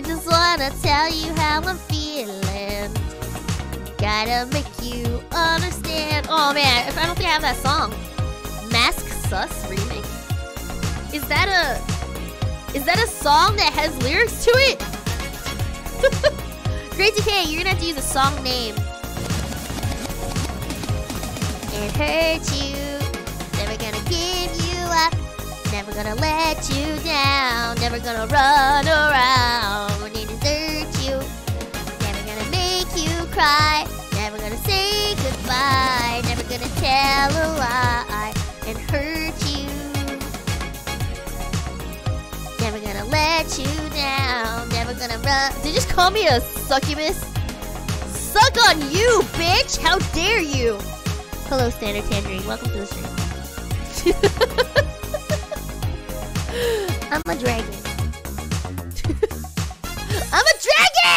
I just wanna tell you how I'm feeling. Gotta make you understand. Oh man, if I don't think I have that song. Mask Sus remix. Is that a is that a song that has lyrics to it? Great Decay, you're gonna have to use a song name. It hurts you. Never gonna give you up. Never gonna let you down. Never gonna run around gonna say goodbye. Never gonna tell a lie and hurt you. Never gonna let you down. Never gonna run. Did you just call me a succubus? Suck on you, bitch! How dare you! Hello, Standard Tangerine. Welcome to the stream. I'm a dragon. I'm a dragon!